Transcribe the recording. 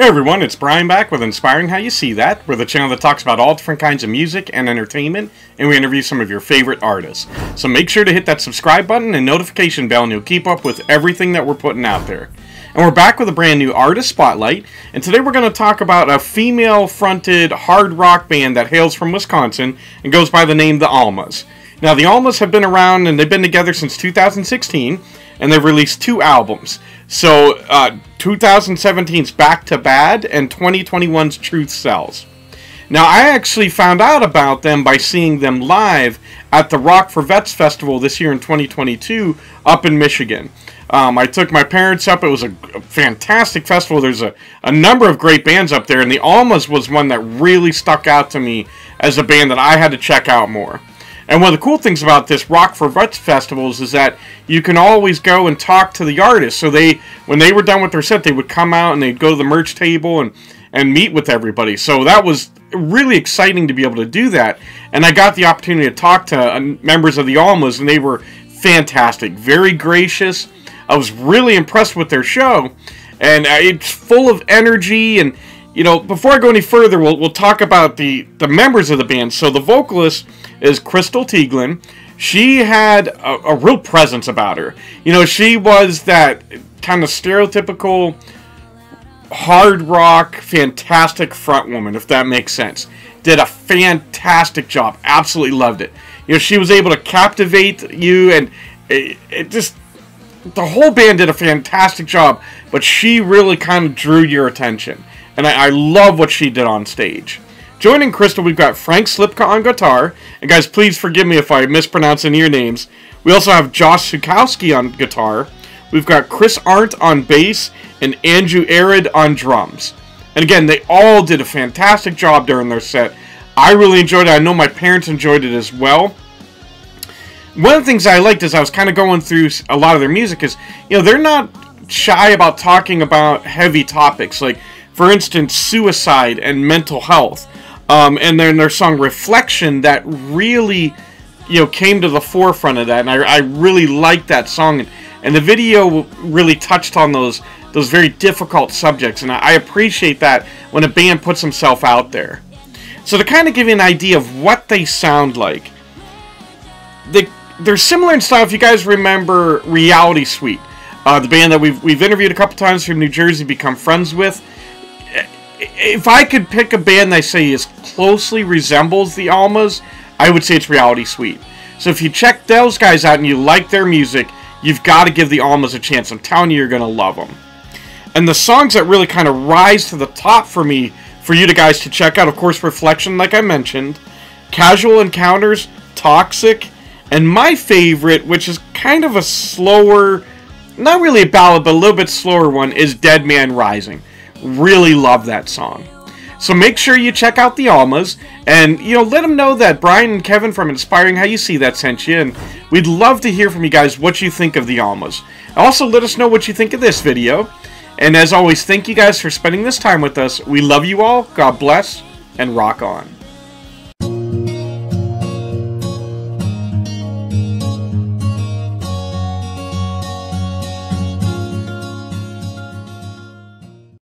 Hey everyone, it's Brian back with Inspiring How You See That. We're the channel that talks about all different kinds of music and entertainment, and we interview some of your favorite artists. So make sure to hit that subscribe button and notification bell, and you'll keep up with everything that we're putting out there. And we're back with a brand new artist spotlight, and today we're going to talk about a female fronted hard rock band that hails from Wisconsin and goes by the name The Almas. Now, The Almas have been around and they've been together since 2016, and they've released two albums. So, uh, 2017's Back to Bad and 2021's Truth Sells. Now, I actually found out about them by seeing them live at the Rock for Vets Festival this year in 2022 up in Michigan. Um, I took my parents up. It was a, a fantastic festival. There's a, a number of great bands up there, and the Almas was one that really stuck out to me as a band that I had to check out more. And one of the cool things about this Rock for Vets festivals is that you can always go and talk to the artists. So they, when they were done with their set, they would come out and they'd go to the merch table and and meet with everybody. So that was really exciting to be able to do that. And I got the opportunity to talk to uh, members of the Almas, and they were fantastic, very gracious. I was really impressed with their show, and uh, it's full of energy and you know, before I go any further, we'll, we'll talk about the, the members of the band. So the vocalist is Crystal Teigland. She had a, a real presence about her. You know, she was that kind of stereotypical hard rock, fantastic front woman, if that makes sense. Did a fantastic job. Absolutely loved it. You know, she was able to captivate you, and it, it just the whole band did a fantastic job. But she really kind of drew your attention and I, I love what she did on stage. Joining Crystal, we've got Frank Slifka on guitar, and guys, please forgive me if I mispronounce any of your names. We also have Josh Sukowski on guitar. We've got Chris Arndt on bass and Andrew Ehredt on drums. And again, they all did a fantastic job during their set. I really enjoyed it. I know my parents enjoyed it as well. One of the things I liked as I was kind of going through a lot of their music is, you know, they're not shy about talking about heavy topics. Like, for instance, suicide and mental health. Um, and then their song Reflection that really, you know, came to the forefront of that. And I, I really liked that song. And, the video really touched on those those very difficult subjects. And I, I appreciate that when a band puts themselves out there. So to kind of give you an idea of what they sound like, they, they're similar in style. If you guys remember Reality Suite, uh, the band that we've, we've interviewed a couple times from New Jersey, become friends with, if I could pick a band I say is closely resembles the Almas, I would say it's Reality Suite. So if you check those guys out and you like their music, you've got to give the Almas a chance. I'm telling you, you're going to love them. And the songs that really kind of rise to the top for me, for you to guys to check out, of course, Reflection, like I mentioned, Casual Encounters, Toxic, and my favorite, which is kind of a slower, not really a ballad, but a little bit slower one, is Dead Man Rising. Really love that song. So make sure you check out the Almas and you know let them know that Brian and Kevin from Inspiring How You See That sent you and we'd love to hear from you guys what you think of the Almas. Also let us know what you think of this video. And as always, thank you guys for spending this time with us. We love you all. God bless and rock on.